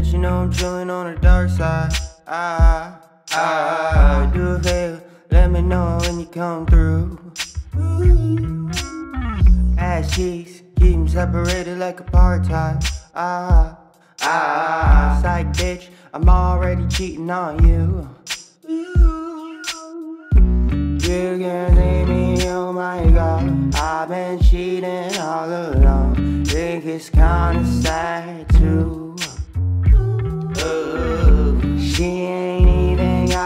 let you know I'm chillin' on the dark side. Ah, ah, do a favor, let me know when you come through. Ass cheeks, keep 'em separated like apartheid. Ah, ah, psych bitch, I'm already cheating on you. You can see me, oh my god. I've been cheating all along. Think it's kinda sad too.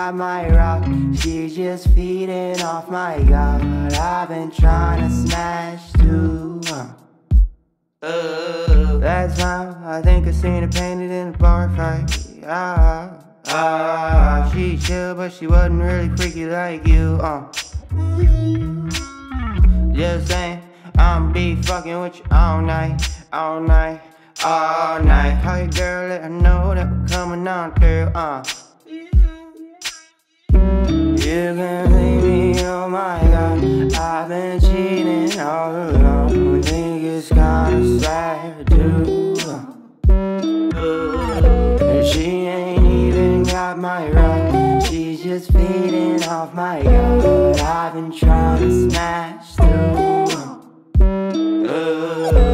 Got my rock. She's just feeding off my god. I've been trying to smash too. Ooh, Last time I think I seen her painted in a bar fight. Ah, ah, she chill, but she wasn't really freaky like you. Uh. Just saying, I'm be fucking with you all night, all night, all night. Call your girl, let her know that we're coming on through. Uh. You can see me, oh my god. I've been cheating all along. Think it's kinda sad too. She ain't even got my right. She's just feeding off my god. I've been trying to smash through. Uh,